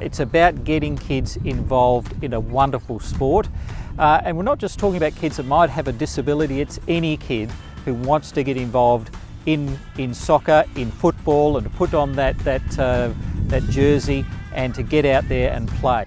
It's about getting kids involved in a wonderful sport. Uh, and we're not just talking about kids that might have a disability, it's any kid who wants to get involved in, in soccer, in football, and to put on that, that, uh, that jersey and to get out there and play.